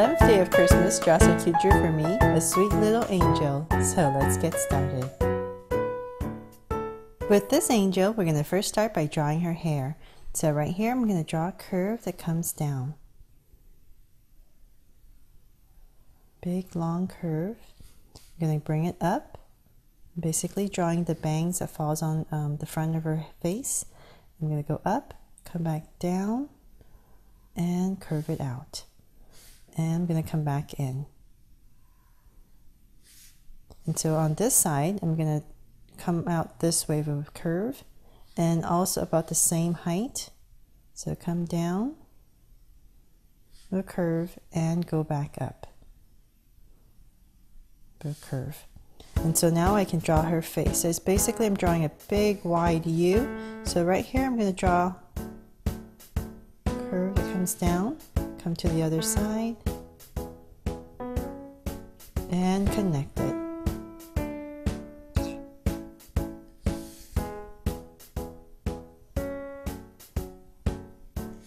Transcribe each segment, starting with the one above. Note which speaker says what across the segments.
Speaker 1: 11th day of Christmas, Draw So Cute drew for me a sweet little angel. So let's get started. With this angel, we're going to first start by drawing her hair. So right here, I'm going to draw a curve that comes down. Big long curve. I'm going to bring it up, basically drawing the bangs that falls on um, the front of her face. I'm going to go up, come back down, and curve it out and I'm going to come back in. And so on this side, I'm going to come out this way of a curve and also about the same height. So come down, a curve, and go back up. A curve. And so now I can draw her face. So it's basically I'm drawing a big wide U. So right here I'm going to draw a curve that comes down come to the other side and connect it.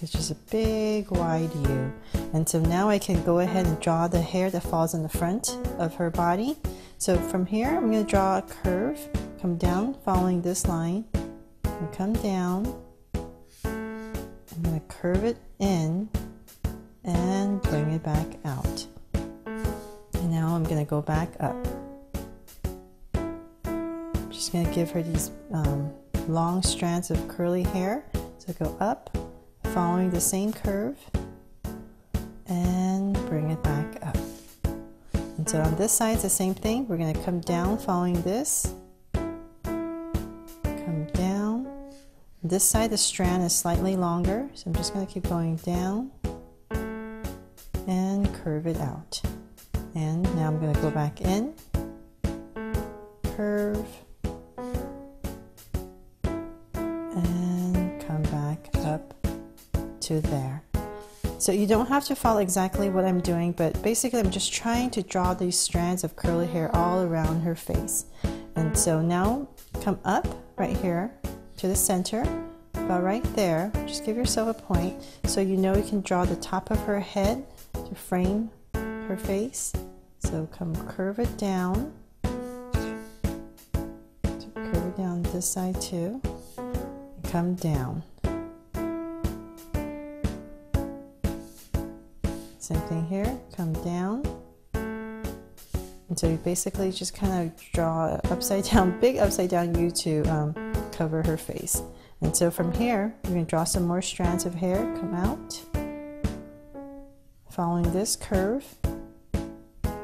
Speaker 1: It's just a big wide U. And so now I can go ahead and draw the hair that falls in the front of her body. So from here, I'm going to draw a curve, come down following this line, and come down. I'm going to curve it in and bring it back out. And now I'm going to go back up. I'm just going to give her these um, long strands of curly hair. So go up, following the same curve, and bring it back up. And so on this side, it's the same thing. We're going to come down following this, come down. This side, the strand is slightly longer, so I'm just going to keep going down curve it out. And now I'm going to go back in, curve, and come back up to there. So you don't have to follow exactly what I'm doing, but basically I'm just trying to draw these strands of curly hair all around her face. And so now come up right here to the center, about right there. Just give yourself a point so you know you can draw the top of her head to frame her face. So come curve it down. curve it down this side too. And come down. Same thing here, come down. And so you basically just kind of draw upside down, big upside down U to um, cover her face. And so from here, you're going to draw some more strands of hair, come out following this curve.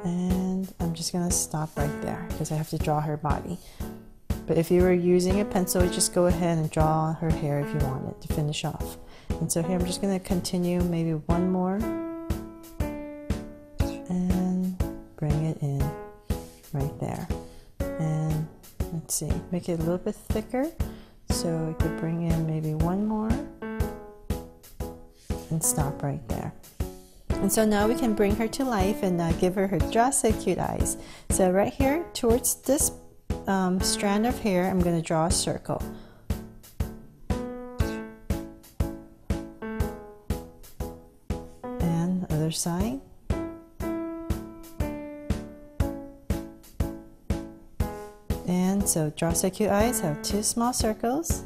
Speaker 1: And I'm just gonna stop right there because I have to draw her body. But if you were using a pencil just go ahead and draw her hair if you want it to finish off. And so here I'm just gonna continue maybe one more. And bring it in right there. And let's see make it a little bit thicker. So I could bring in maybe one more and stop right there and so now we can bring her to life and uh, give her her so cute eyes. So right here towards this um, strand of hair, I'm going to draw a circle. And other side. And so draw so cute eyes, have two small circles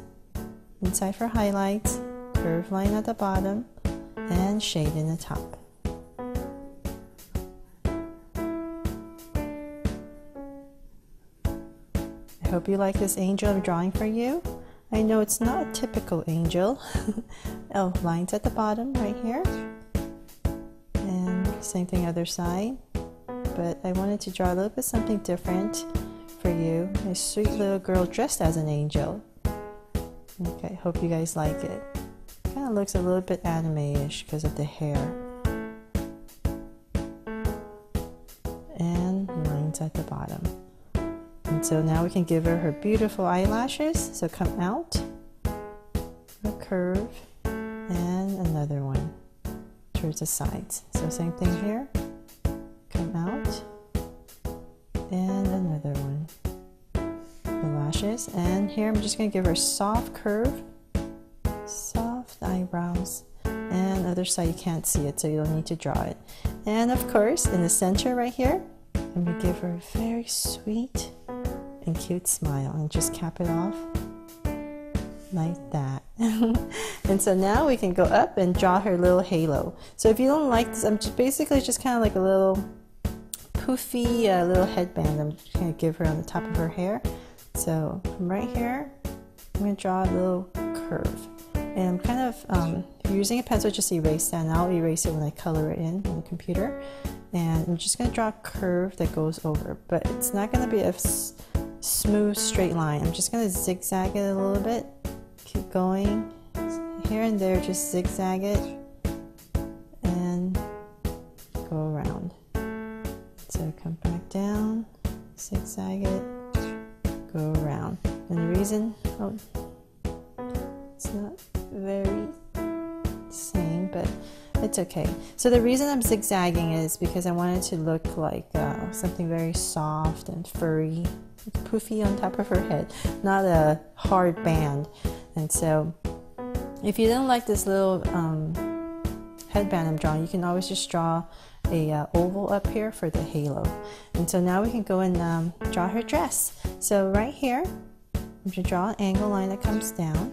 Speaker 1: inside for highlights, curve line at the bottom, and shade in the top. Hope you like this angel I'm drawing for you. I know it's not a typical angel. oh, lines at the bottom right here. And same thing other side. But I wanted to draw a little bit something different for you. A sweet little girl dressed as an angel. Okay, hope you guys like it. Kind of looks a little bit anime-ish because of the hair. And lines at the bottom. And so now we can give her her beautiful eyelashes. So come out, a curve, and another one towards the sides. So same thing here. Come out, and another one. The lashes. And here I'm just going to give her a soft curve, soft eyebrows, and other side you can't see it so you don't need to draw it and of course in the center right here I'm gonna give her a very sweet and cute smile and just cap it off like that. And so now we can go up and draw her little halo. So if you don't like this I'm just basically just kind of like a little poofy uh, little headband I'm just gonna give her on the top of her hair. So from right here I'm gonna draw a little curve. And I'm kind of um, using a pencil just erase that and I'll erase it when I color it in on the computer. And I'm just going to draw a curve that goes over but it's not going to be a smooth straight line. I'm just going to zigzag it a little bit. Keep going. Here and there just zigzag it and go around. So come back down zigzag it go around. And the reason oh it's not it's okay. So the reason I'm zigzagging is because I wanted to look like uh, something very soft and furry, poofy on top of her head, not a hard band. And so if you don't like this little um, headband I'm drawing, you can always just draw a uh, oval up here for the halo. And so now we can go and um, draw her dress. So right here, I'm going to draw an angle line that comes down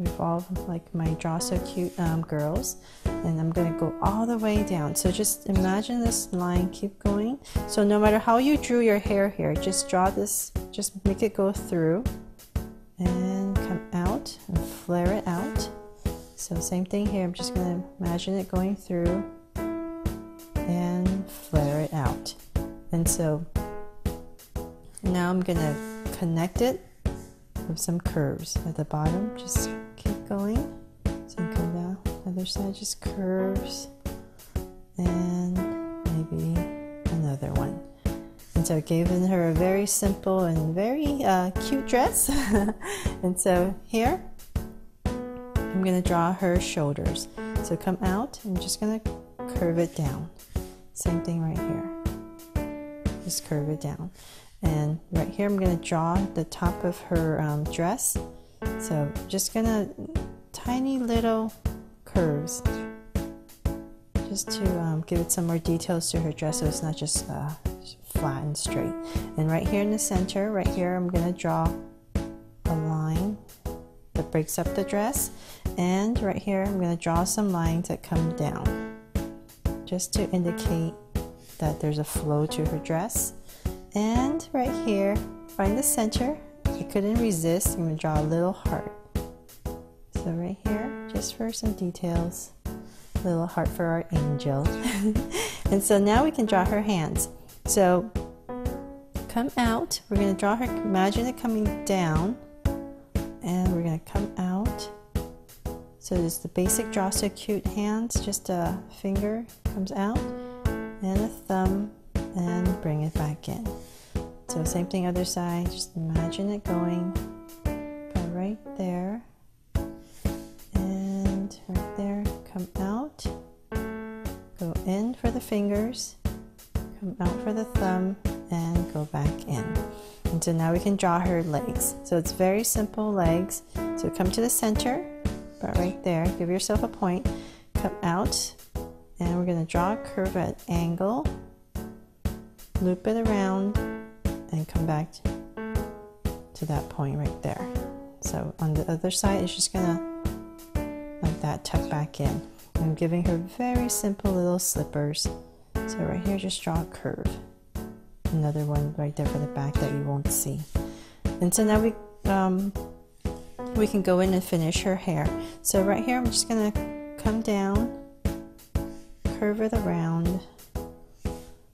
Speaker 1: revolve like my draw so cute um, girls and I'm gonna go all the way down. So just imagine this line keep going. So no matter how you drew your hair here just draw this just make it go through and come out and flare it out. So same thing here I'm just gonna imagine it going through and flare it out. And so now I'm gonna connect it with some curves at the bottom just other side just curves, and maybe another one. And so I giving her a very simple and very uh, cute dress. and so here, I'm gonna draw her shoulders. So come out, I'm just gonna curve it down. Same thing right here. Just curve it down. And right here, I'm gonna draw the top of her um, dress so just gonna tiny little curves just to um, give it some more details to her dress so it's not just uh, flat and straight. And right here in the center, right here, I'm gonna draw a line that breaks up the dress. And right here, I'm gonna draw some lines that come down just to indicate that there's a flow to her dress. And right here, find the center I couldn't resist, I'm going to draw a little heart. So right here, just for some details, little heart for our angel. and so now we can draw her hands. So come out, we're going to draw her, imagine it coming down, and we're going to come out. So there's the basic draw so cute hands, just a finger comes out, and a thumb, and bring it back in. So same thing other side, just imagine it going right there come out, go in for the fingers, come out for the thumb and go back in. And so now we can draw her legs. So it's very simple legs. So come to the center, but right there, give yourself a point, come out, and we're gonna draw a curve at angle, loop it around, and come back to that point right there. So on the other side, it's just gonna that tuck back in. I'm giving her very simple little slippers. So right here, just draw a curve. Another one right there for the back that you won't see. And so now we um, we can go in and finish her hair. So right here, I'm just gonna come down, curve it around,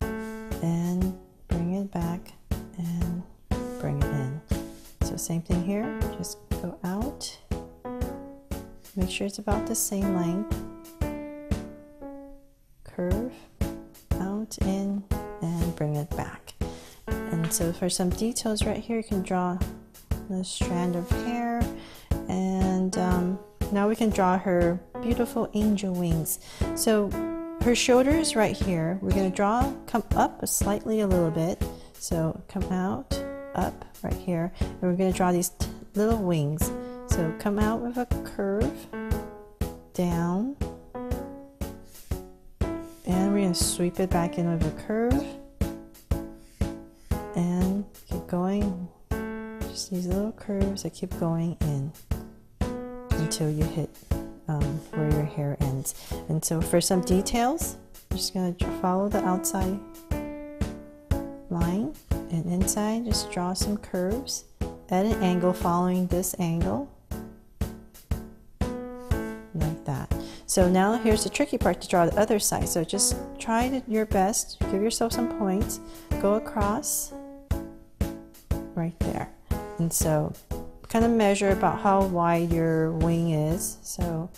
Speaker 1: and bring it back and bring it in. So same thing here, just go out, make sure it's about the same length, curve, out, in, and bring it back. And so for some details right here, you can draw the strand of hair and um, now we can draw her beautiful angel wings. So her shoulders right here, we're going to draw, come up slightly a little bit. So come out, up right here and we're going to draw these little wings so come out with a curve down. And we're going to sweep it back in with a curve. And keep going. Just these little curves that keep going in until you hit um, where your hair ends. And so for some details, I'm just going to follow the outside line and inside just draw some curves at an angle following this angle So now here's the tricky part to draw the other side. So just try your best, give yourself some points, go across right there. And so kind of measure about how wide your wing is. So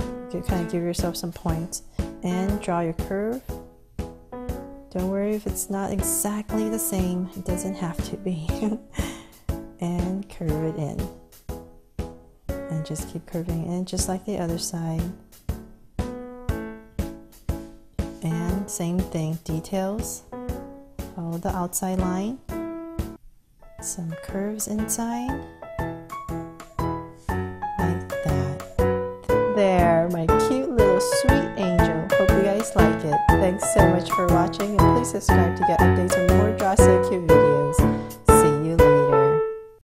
Speaker 1: you kind of give yourself some points and draw your curve. Don't worry if it's not exactly the same. It doesn't have to be. and curve it in. And just keep curving in just like the other side. And same thing, details. Follow the outside line. Some curves inside. Like that. There, my cute little sweet angel. Hope you guys like it. Thanks so much for watching and please subscribe to get updates on more Draw So Cute videos.